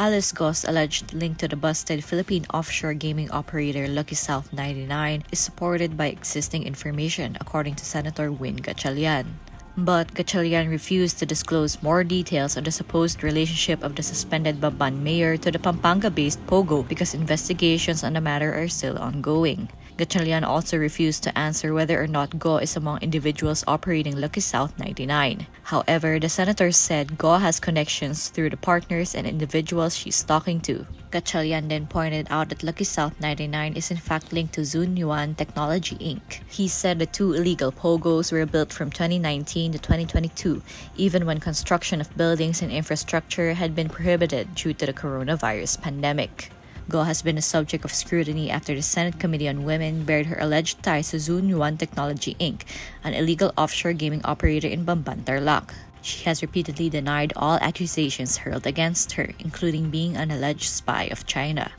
Alice Guo's alleged link to the busted Philippine offshore gaming operator Lucky South 99 is supported by existing information, according to Senator Win Gatchalian. But Gatchalian refused to disclose more details on the supposed relationship of the suspended Bamban mayor to the Pampanga based Pogo because investigations on the matter are still ongoing. Gatchalian also refused to answer whether or not Guo is among individuals operating Lucky South 99. However, the senator said Guo has connections through the partners and individuals she's talking to. Gatchalian then pointed out that Lucky South 99 is in fact linked to Zun Yuan Technology Inc. He said the two illegal pogos were built from 2019 to 2022, even when construction of buildings and infrastructure had been prohibited due to the coronavirus pandemic. Guo has been a subject of scrutiny after the Senate Committee on Women bared her alleged ties to Zun Yuan Technology Inc., an illegal offshore gaming operator in Bamban, Tarlac. She has repeatedly denied all accusations hurled against her, including being an alleged spy of China.